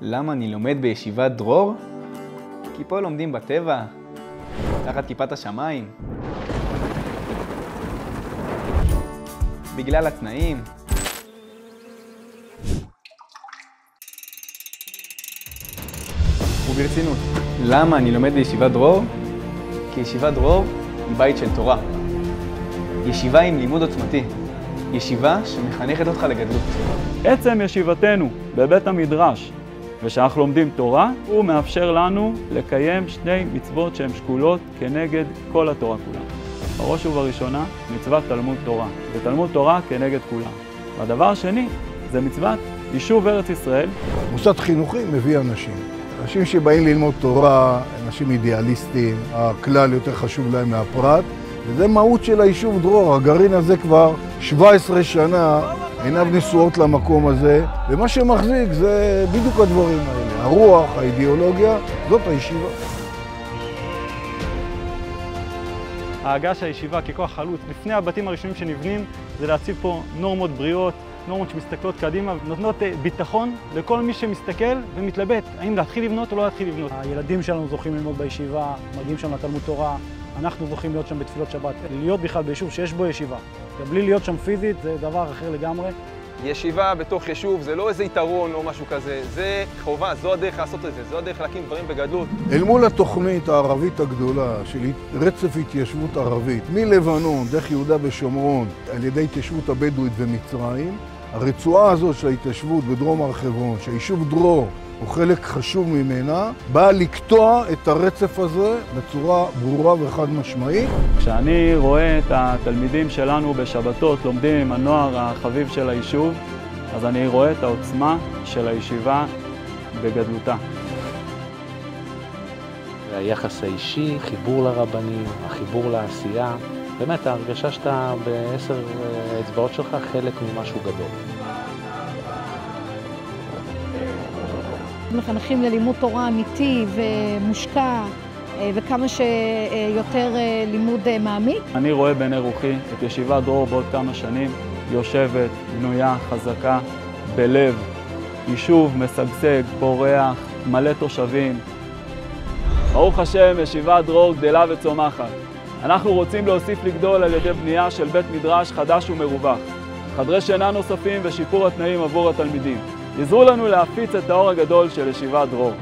למה אני לומד בישיבת דרור? כי פה לומדים בטבע, תחת כיפת השמיים. בגלל התנאים. וברצינות, למה אני לומד בישיבת דרור? כי ישיבת דרור היא בית של תורה. ישיבה עם לימוד עוצמתי. ישיבה שמחנכת אותך לגדלות. עצם ישיבתנו בבית המדרש ושאנחנו לומדים תורה, הוא מאפשר לנו לקיים שני מצוות שהן שקולות כנגד כל התורה כולה. בראש ובראשונה, מצוות תלמוד תורה, ותלמוד תורה כנגד כולם. והדבר השני, זה מצוות יישוב ארץ ישראל. מוסד חינוכי מביא אנשים. אנשים שבאים ללמוד תורה, אנשים אידיאליסטים, הכלל יותר חשוב להם מהפרט, וזה מהות של היישוב דרור. הגרעין הזה כבר 17 שנה, עיניו נשואות למקום הזה, ומה שמחזיק זה בדיוק הדברים האלה. הרוח, האידיאולוגיה, זאת הישיבה. ההגעה של הישיבה ככוח חלוץ לפני הבתים הראשונים שנבנים זה להציב פה נורמות בריאות, נורמות שמסתכלות קדימה, נותנות אה, ביטחון לכל מי שמסתכל ומתלבט האם להתחיל לבנות או לא להתחיל לבנות. הילדים שלנו זוכים ללמוד בישיבה, מגיעים שם לתלמוד תורה, אנחנו זוכים להיות שם בתפילות שבת. להיות בכלל ביישוב שיש בו ישיבה, בלי להיות שם פיזית זה דבר אחר לגמרי. ישיבה בתוך יישוב זה לא איזה יתרון או משהו כזה, זה חובה, זו הדרך לעשות את זה, זו הדרך להקים דברים בגדלות. אל מול התוכנית הערבית הגדולה של רצף התיישבות ערבית, מלבנון, דרך יהודה ושומרון, על ידי התיישבות הבדואית ומצרים, הרצועה הזאת של ההתיישבות בדרום הר חברון, שהיישוב דרור הוא חלק חשוב ממנה, באה לקטוע את הרצף הזה בצורה ברורה וחד משמעית. כשאני רואה את התלמידים שלנו בשבתות לומדים עם הנוער החביב של היישוב, אז אני רואה את העוצמה של הישיבה בגדלותה. היחס האישי, חיבור לרבנים, החיבור לעשייה, באמת ההרגשה שאתה בעשר האצבעות שלך חלק ממשהו גדול. מחנכים ללימוד תורה אמיתי ומושקע וכמה שיותר לימוד מעמיק. אני רואה בעיני רוחי את ישיבת דרור בעוד כמה שנים יושבת, בנויה, חזקה, בלב, יישוב משגשג, פורח, מלא תושבים. ברוך השם, ישיבת דרור גדלה וצומחת. אנחנו רוצים להוסיף לגדול על ידי בנייה של בית מדרש חדש ומרווח, חדרי שינה נוספים ושיפור התנאים עבור התלמידים. עזרו לנו להפיץ את האור הגדול של ישיבת דרור.